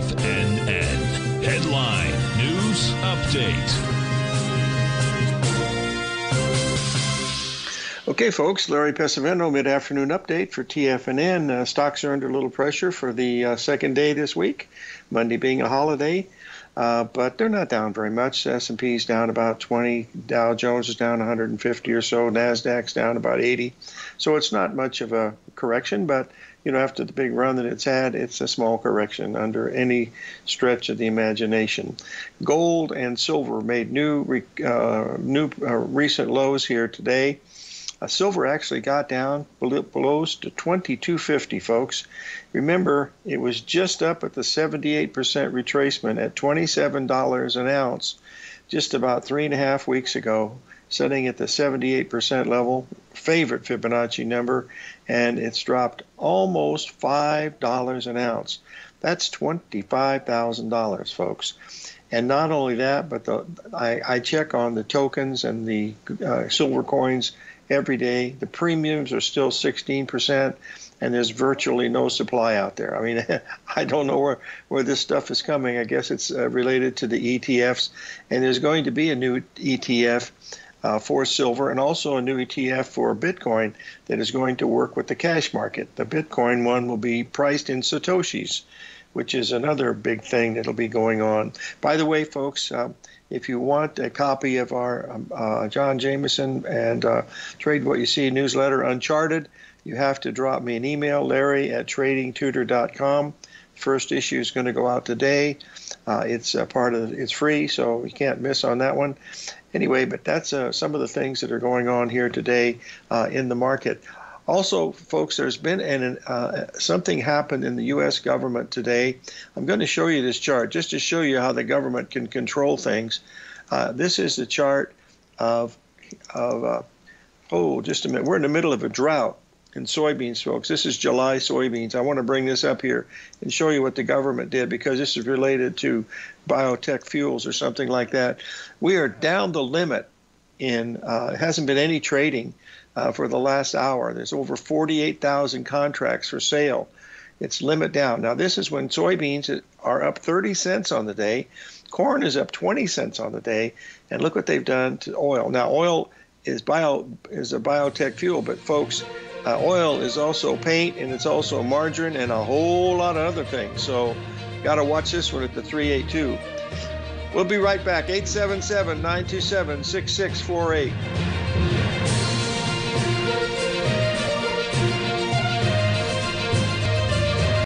TFNN. Headline News Update. Okay, folks, Larry Pesavento, mid afternoon update for TFNN. Uh, stocks are under a little pressure for the uh, second day this week, Monday being a holiday. Uh, but they're not down very much. S&P is down about 20. Dow Jones is down 150 or so. Nasdaq's down about 80. So it's not much of a correction, but you know after the big run that it's had, it's a small correction under any stretch of the imagination. Gold and silver made new uh, new uh, recent lows here today. Uh, silver actually got down below to 2250, folks. Remember, it was just up at the 78% retracement at $27 an ounce just about three and a half weeks ago, setting at the 78% level, favorite Fibonacci number, and it's dropped almost $5 an ounce. That's $25,000, folks. And not only that, but the, I, I, check on the tokens and the uh, silver coins every day. The premiums are still 16%, and there's virtually no supply out there. I mean, I don't know where, where this stuff is coming. I guess it's uh, related to the ETFs, and there's going to be a new ETF. Uh, for silver and also a new ETF for Bitcoin that is going to work with the cash market. The Bitcoin one will be priced in Satoshis, which is another big thing that'll be going on. By the way, folks, uh, if you want a copy of our um, uh, John Jameson and uh, Trade What You See newsletter, Uncharted, you have to drop me an email, larry at tradingtutor.com. First issue is going to go out today. Uh, it's part of it's free, so you can't miss on that one. Anyway, but that's uh, some of the things that are going on here today uh, in the market. Also, folks, there's been an, uh, something happened in the U.S. government today. I'm going to show you this chart just to show you how the government can control things. Uh, this is the chart of, of uh, oh, just a minute. We're in the middle of a drought in soybeans, folks. This is July soybeans. I want to bring this up here and show you what the government did because this is related to biotech fuels or something like that. We are down the limit in, uh, it hasn't been any trading uh, for the last hour. There's over 48,000 contracts for sale. It's limit down. Now, this is when soybeans are up 30 cents on the day, corn is up 20 cents on the day, and look what they've done to oil. Now, oil is bio is a biotech fuel, but folks, uh, oil is also paint and it's also margarine and a whole lot of other things. So, got to watch this one at the 382. We'll be right back. 877 927 6648.